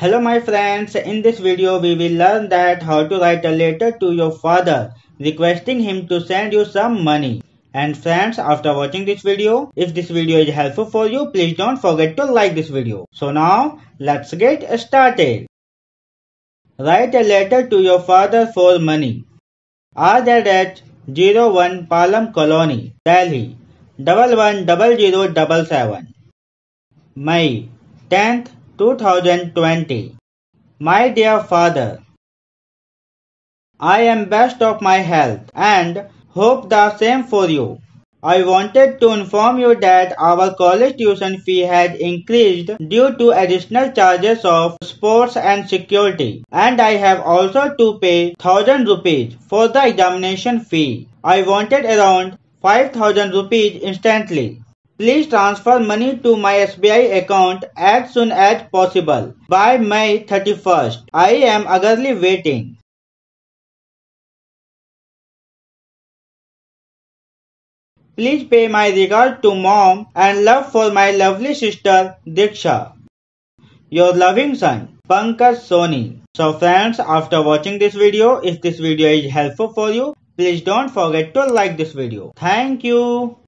Hello my friends, in this video we will learn that how to write a letter to your father requesting him to send you some money. And friends, after watching this video, if this video is helpful for you, please don't forget to like this video. So now, let's get started. Write a letter to your father for money. at 01 Palam Colony, Delhi, double one double zero double seven. May 10th 2020 My dear father, I am best of my health and hope the same for you. I wanted to inform you that our college tuition fee had increased due to additional charges of sports and security and I have also to pay 1000 rupees for the examination fee. I wanted around 5000 rupees instantly. Please transfer money to my SBI account as soon as possible by May 31st. I am eagerly waiting. Please pay my regard to mom and love for my lovely sister Diksha. Your loving son Pankaj Soni. So friends, after watching this video, if this video is helpful for you, please don't forget to like this video. Thank you.